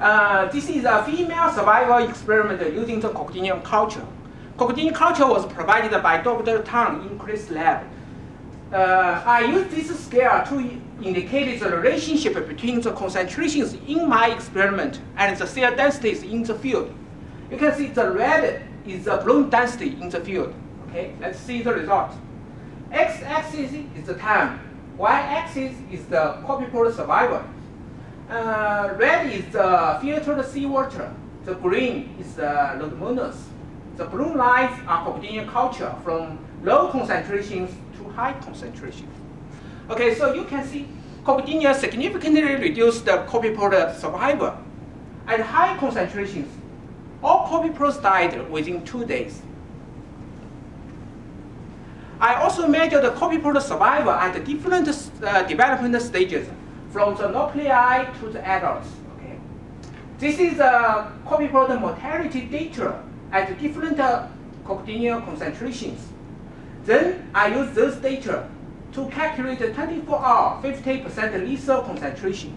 Uh, this is a female survival experiment using the Cochlodinium culture. Cochlodinium culture was provided by Dr. Tang in Chris lab. Uh, I use this scale to indicate the relationship between the concentrations in my experiment and the cell densities in the field. You can see the red is the bloom density in the field. Okay, let's see the result. X-axis is the time. Y-axis is the copepod survival. Uh, red is the filtered seawater. The green is the rhodomonas. The blue lines are Cochlodinium culture from low concentrations to high concentrations. Okay, so you can see Cochlodinium significantly reduced the copepod survival. At high concentrations, all copepods died within two days. I also measured the copepod survival at different uh, development stages, from the nauplii to the adults. Okay. This is the copepod mortality data at different uh, concentrations. Then I use those data to calculate the 24-hour 50% lethal concentration,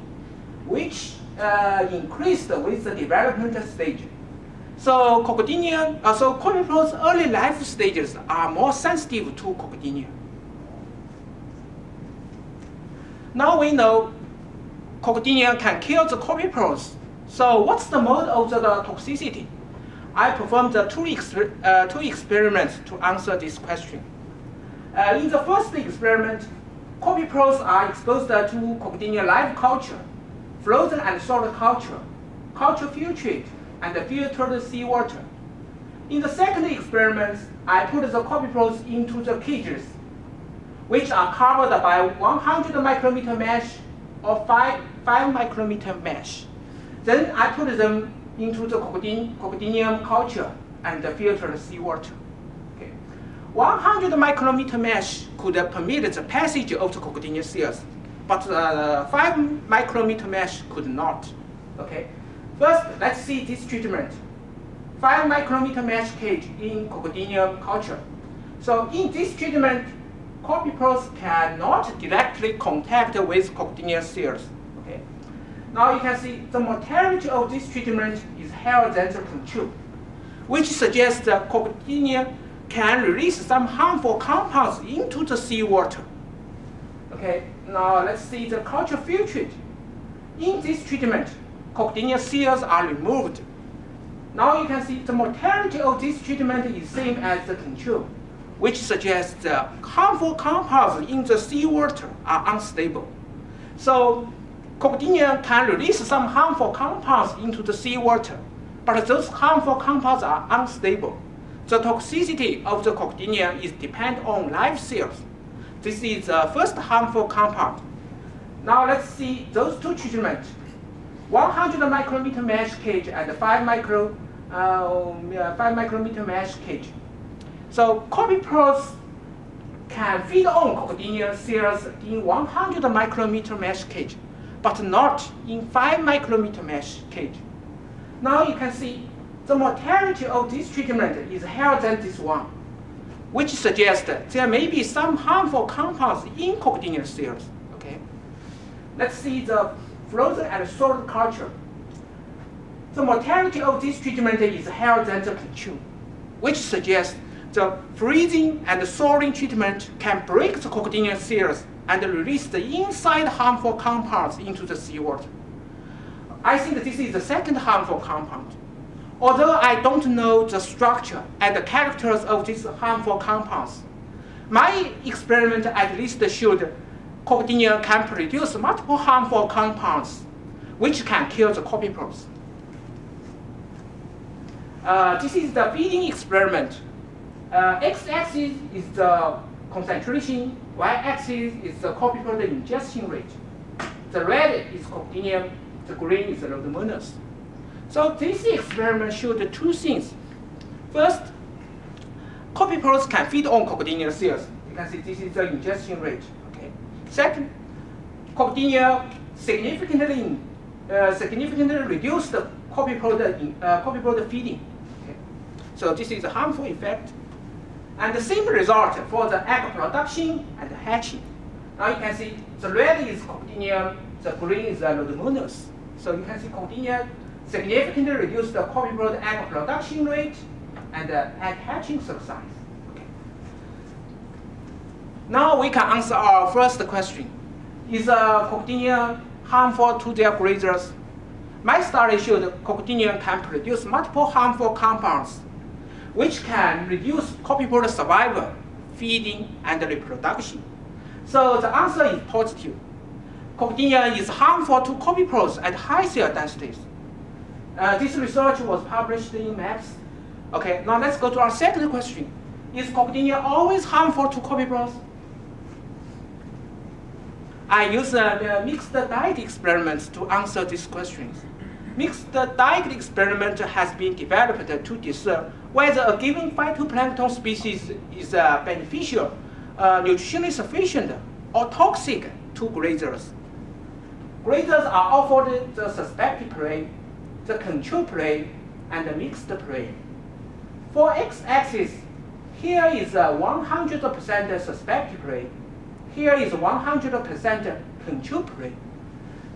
which uh, increased with the development stage. So Cochlodinium, uh, so copepod's early life stages are more sensitive to Cochlodinium. Now we know Cochlodinium can kill the copepods. So what's the mode of the, the toxicity? I performed the two, exper uh, two experiments to answer this question. Uh, in the first experiment, copepods are exposed to Cochlodinium live culture, frozen and salt culture, culture filtrate, and filtered seawater. In the second experiment, I put the copyports into the cages, which are covered by 100 micrometer mesh or 5, 5 micrometer mesh. Then I put them into the Cochlodinium culture and filtered seawater. Okay. 100 micrometer mesh could permit the passage of the Cochlodinium cells, but uh, 5 micrometer mesh could not. Okay. First, let's see this treatment. 5 micrometer mesh cage in Cochlodinium culture. So in this treatment, copepods cannot directly contact with Cochlodinium cells. Okay. Now you can see the mortality of this treatment is higher than the control, which suggests that Cochlodinium can release some harmful compounds into the seawater. Okay, now let's see the culture filtrate. In this treatment, Cochlodinium cells are removed. Now you can see the mortality of this treatment is same as the control, which suggests the harmful compounds in the seawater are unstable. So Cochlodinium can release some harmful compounds into the seawater, but those harmful compounds are unstable. The toxicity of the Cochlodinium is depend on live cells. This is the first harmful compound. Now let's see those two treatments. 100 micrometer mesh cage and 5 micro uh, 5 micrometer mesh cage. So copepods can feed on Cochlodinium cells in 100 micrometer mesh cage, but not in 5 micrometer mesh cage. Now you can see the mortality of this treatment is higher than this one, which suggests there may be some harmful compounds in Cochlodinium cells. Okay, let's see the frozen and salt culture. The mortality of this treatment is higher than the control, which suggests the freezing and salting treatment can break the Cochlodinium cells and release the inside harmful compounds into the seawater. I think this is the second harmful compound. Although I don't know the structure and the characters of these harmful compounds, my experiment at least showed Cochlodinium can produce multiple harmful compounds, which can kill the copepods. Uh, this is the feeding experiment. Uh, x-axis is the concentration, y-axis is the copepod ingestion rate. The red is Cochlodinium, the green is the rhodomonas. So this experiment showed two things. First, copepods can feed on Cochlodinium cells. You can see this is the ingestion rate. Okay. Second, Cochlodinium significantly, uh, significantly reduced the copepod, uh, copepod feeding. Okay. So this is a harmful effect. And the same result for the egg production and hatching. Now you can see the red is Cochlodinium, the green is rhodomonas. So you can see Cochlodinium significantly reduce the copepod egg production rate and the egg hatching success. Okay. Now we can answer our first question. Is uh, harmful to their grazers? My study showed Cochlodinium can produce multiple harmful compounds which can reduce copepod survival, feeding, and reproduction. So the answer is positive. Cochlodinium is harmful to copepods at high cell densities. Uh, this research was published in MEPS. Okay, now let's go to our second question. Is Cochlodinium always harmful to copepods? I use uh, mixed diet experiments to answer these questions. Mixed diet experiment has been developed to discern whether a given phytoplankton species is uh, beneficial, uh, nutritionally sufficient, or toxic to grazers. Grazers are offered the suspected prey, the control prey, and the mixed prey. For x-axis, here is a 100% suspected prey. Here is 100% control prey.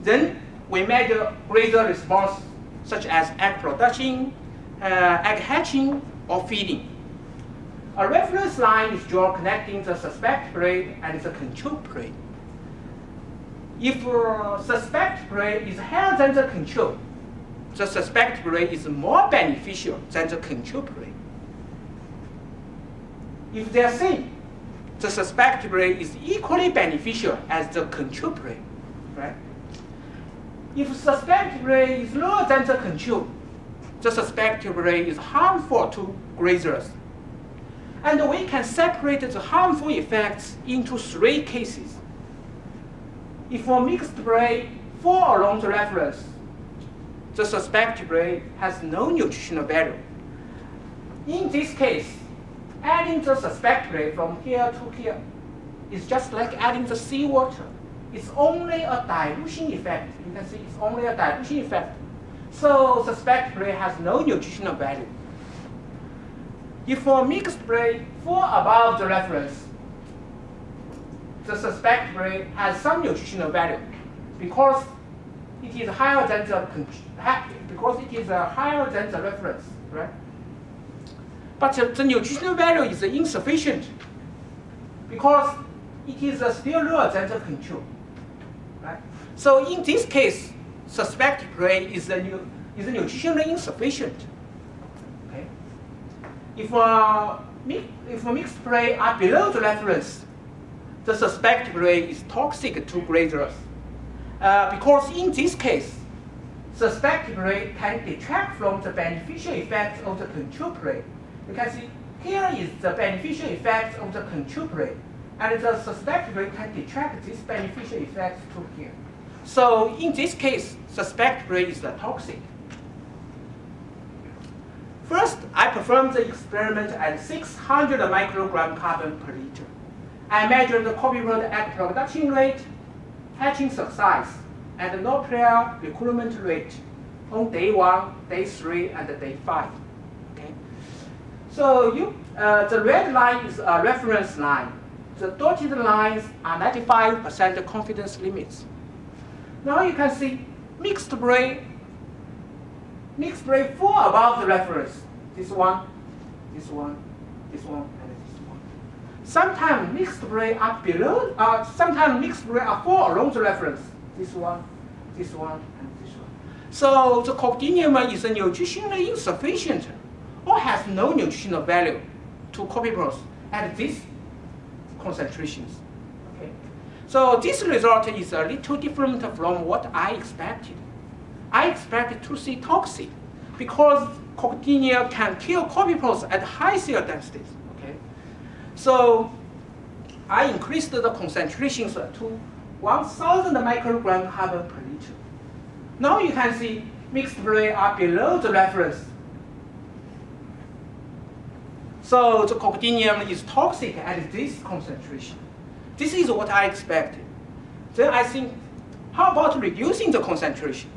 Then we measure grazer response, such as egg production, uh, egg hatching, or feeding. A reference line is drawn connecting the suspect prey and the control prey. If uh, suspect prey is higher than the control, the suspect prey is more beneficial than the control prey. If they are same, the suspect prey is equally beneficial as the control prey, right? If suspect prey is lower than the control, the suspect prey is harmful to grazers. And we can separate the harmful effects into three cases. If a mixed prey fall along the reference, the suspect prey has no nutritional value. In this case, adding the suspect prey from here to here is just like adding the seawater. It's only a dilution effect. You can see it's only a dilution effect. So suspect prey has no nutritional value. If a mixed prey fall above the reference, the suspect prey has some nutritional value because it is higher than the because it is higher than the reference, right? But the nutritional value is insufficient because it is still lower than the control, right? So in this case, suspect prey is a, new, is nutritionally insufficient. Okay. If a if mixed prey are below the reference, the suspect prey is toxic to grazers. Uh, because in this case, suspect prey can detract from the beneficial effects of the control prey. You can see here is the beneficial effects of the control prey, and the suspect prey can detract these beneficial effects to here. So in this case, suspect prey is the toxic. First, I performed the experiment at 600 microgram carbon per liter. I measured the copepod egg production rate, hatching success, and naupliar recruitment rate on day one, day three, and day five. Okay. So you, uh, the red line is a reference line. The dotted lines are 95% confidence limits. Now you can see mixed prey, mixed prey fall above the reference. This one, this one, this one, and this one. Sometimes mixed prey are below, uh, sometimes mixed prey are fall along the reference. This one, this one, and this one. So the Cochlodinium is nutritionally insufficient or has no nutritional value to copepods at these concentrations. Okay? So this result is a little different from what I expected. I expected to see toxic because Cochlodinium can kill copepods at high cell densities. Okay, so I increased the concentrations to 1,000 microgram carbon per liter. Now you can see mixed prey are below the reference. So the Cochlodinium is toxic at this concentration. This is what I expected. Then I think, how about reducing the concentration?